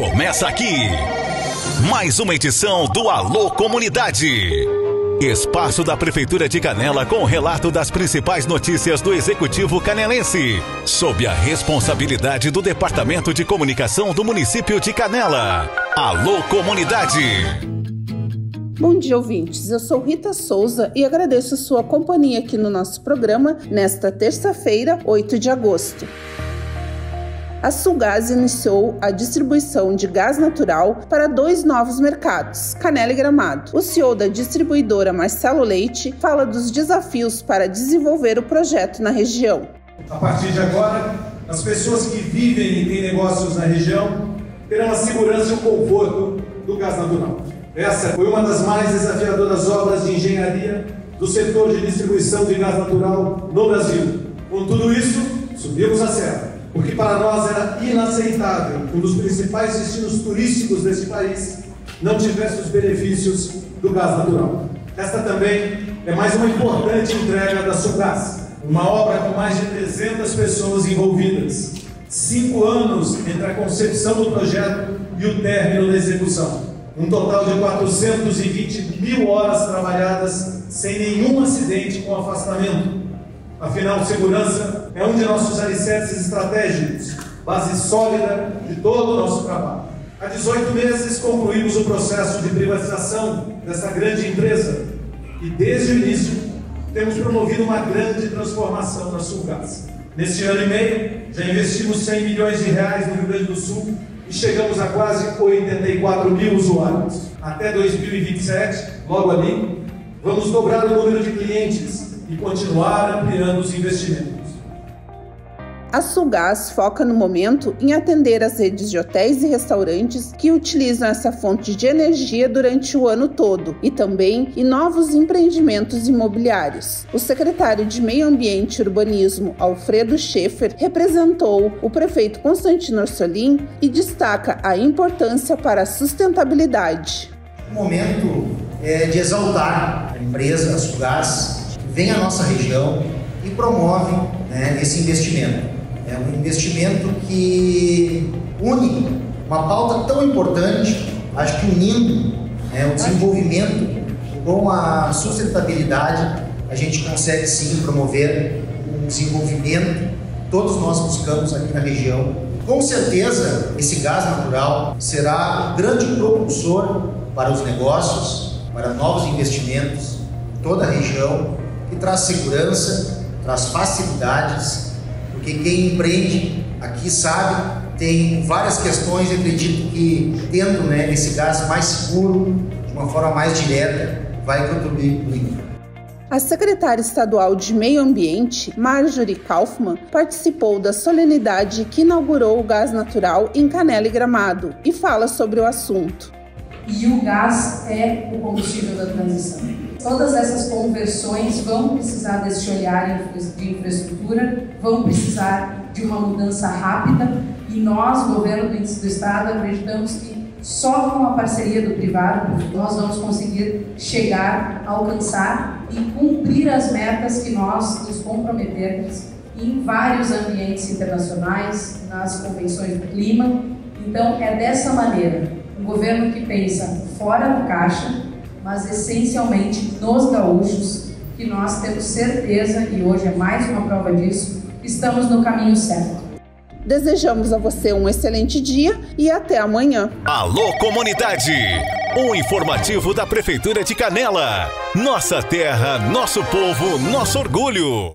Começa aqui. Mais uma edição do Alô Comunidade. Espaço da Prefeitura de Canela com o relato das principais notícias do Executivo Canelense. Sob a responsabilidade do Departamento de Comunicação do município de Canela. Alô Comunidade. Bom dia, ouvintes. Eu sou Rita Souza e agradeço sua companhia aqui no nosso programa nesta terça-feira, 8 de agosto. A Sulgás iniciou a distribuição de gás natural para dois novos mercados, Canela e Gramado. O CEO da distribuidora, Marcelo Leite, fala dos desafios para desenvolver o projeto na região. A partir de agora, as pessoas que vivem e têm negócios na região terão a segurança e o conforto do gás natural. Essa foi uma das mais desafiadoras obras de engenharia do setor de distribuição de gás natural no Brasil. Com tudo isso, subimos a serra, porque para nós era inaceitável um dos principais destinos turísticos desse país não tivesse os benefícios do gás natural. Esta também é mais uma importante entrega da Sulgás, uma obra com mais de 300 pessoas envolvidas, cinco anos entre a concepção do projeto e o término da execução. Um total de 420 mil horas trabalhadas sem nenhum acidente com afastamento. Afinal, segurança é um de nossos alicerces estratégicos, base sólida de todo o nosso trabalho. Há 18 meses concluímos o processo de privatização dessa grande empresa e, desde o início, temos promovido uma grande transformação na Sulgás. Neste ano e meio, já investimos 100 milhões de reais no Rio Grande do Sul e chegamos a quase 84 mil usuários. Até 2027, logo ali, vamos dobrar o número de clientes e continuar ampliando os investimentos. A Sulgás foca no momento em atender as redes de hotéis e restaurantes que utilizam essa fonte de energia durante o ano todo e também em novos empreendimentos imobiliários. O secretário de Meio Ambiente e Urbanismo, Alfredo Schaefer, representou o prefeito Constantino Orsolim e destaca a importância para a sustentabilidade. O momento é de exaltar a empresa, a Sulgás, que vem à nossa região e promove né, esse investimento. É um investimento que une uma pauta tão importante, acho que unindo né, o desenvolvimento com a sustentabilidade, a gente consegue sim promover um desenvolvimento todos nós buscamos aqui na região. Com certeza, esse gás natural será um grande propulsor para os negócios, para novos investimentos em toda a região, que traz segurança, traz facilidades porque quem empreende aqui sabe, tem várias questões, eu acredito que tendo né, esse gás mais seguro, de uma forma mais direta, vai contribuir muito. A secretária estadual de Meio Ambiente, Marjorie Kaufmann, participou da solenidade que inaugurou o gás natural em Canela e Gramado e fala sobre o assunto. E o gás é o combustível da transição. Todas essas conversões vão precisar desse olhar de infraestrutura, vão precisar de uma mudança rápida e nós, governo do Estado, acreditamos que só com a parceria do privado nós vamos conseguir chegar, alcançar e cumprir as metas que nós nos comprometemos em vários ambientes internacionais, nas convenções do clima. Então, é dessa maneira, um governo que pensa fora do caixa, mas essencialmente nos gaúchos, que nós temos certeza, e hoje é mais uma prova disso, estamos no caminho certo. Desejamos a você um excelente dia e até amanhã. Alô Comunidade, o informativo da Prefeitura de Canela. Nossa terra, nosso povo, nosso orgulho.